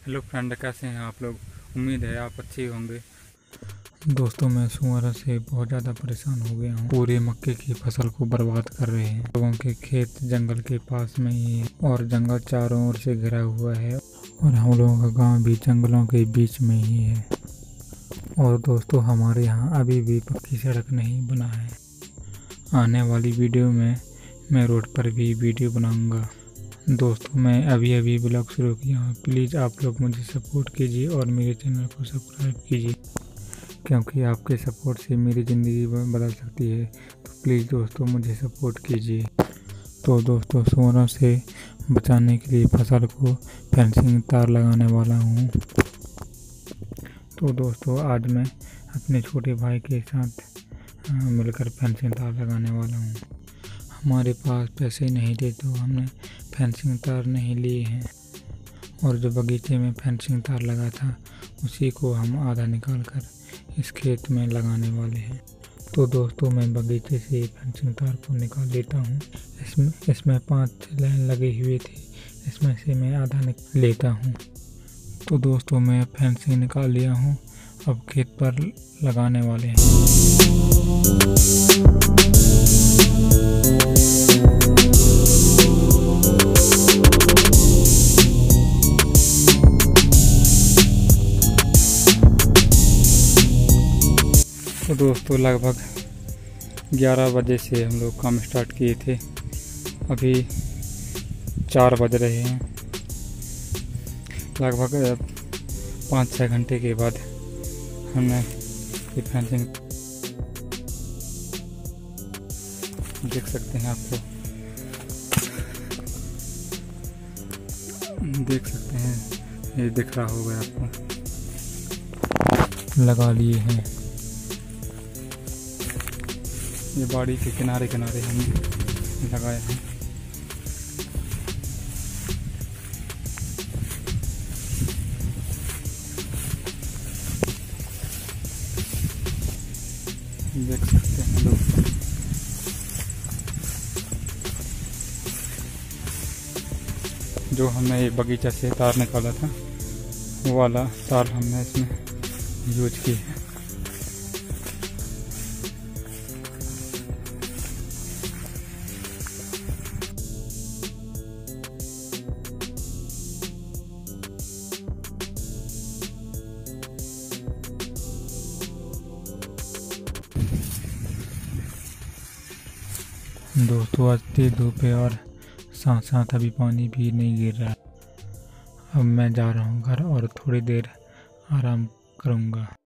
Hello friend, कैसे हैं आप लोग? उम्मीद है आप अच्छे होंगे। दोस्तों, मैं सुअर से बहुत ज़्यादा परेशान हो गया हूँ। पूरे मक्के की फ़सल को बर्बाद कर रहे हैं। लोगों के खेत जंगल के पास में ही है और जंगल चारों ओर से घिरा हुआ है और हम लोगों का गाँव भी जंगलों के बीच में ही है। और दोस्तों, हमारे यहाँ अभी भी पक्की सड़क नहीं बना है। आने वाली वीडियो में मैं रोड पर भी वीडियो बनाऊँगा। दोस्तों, मैं अभी अभी ब्लॉग शुरू किया हूँ। प्लीज़ आप लोग मुझे सपोर्ट कीजिए और मेरे चैनल को सब्सक्राइब कीजिए, क्योंकि आपके सपोर्ट से मेरी ज़िंदगी बदल सकती है। तो प्लीज़ दोस्तों, मुझे सपोर्ट कीजिए। तो दोस्तों, सोनों से बचाने के लिए फ़सल को फेंसिंग तार लगाने वाला हूँ। तो दोस्तों, आज मैं अपने छोटे भाई के साथ मिलकर फेंसिंग तार लगाने वाला हूँ। हमारे पास पैसे नहीं थे तो हमने फेंसिंग तार नहीं लिए हैं। और जो बगीचे में फेंसिंग तार लगा था, उसी को हम आधा निकाल कर इस खेत में लगाने वाले हैं। तो दोस्तों, मैं बगीचे से फेंसिंग तार को निकाल लेता हूँ। इसमें इसमें पाँच लाइन लगे हुए थे, इसमें से मैं आधा लेता हूँ। तो दोस्तों, मैं फेंसिंग निकाल लिया हूँ। अब खेत पर लगाने वाले हैं। तो दोस्तों, लगभग 11 बजे से हम लोग काम स्टार्ट किए थे। अभी चार बज रहे हैं। लगभग पाँच छः घंटे के बाद हमने ये फेंसिंग देख सकते हैं आपको। देख सकते हैं। ये दिख रहा होगा आपको। लगा लिए हैं। ये बाड़ी के किनारे किनारे हम लगाए हैं। देख सकते हैं लोग। जो हमने ये बगीचा से तार निकाला था, वो वाला तार हमने इसमें यूज़ की है। दोस्तों आज तेज धूप है और साथ साथ अभी पानी भी नहीं गिर रहा अब मैं जा रहा हूँ घर और थोड़ी देर आराम करूँगा।